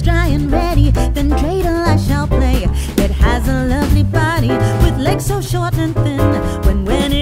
is dry and ready, then cradle I shall play. It has a lovely body with legs so short and thin. When when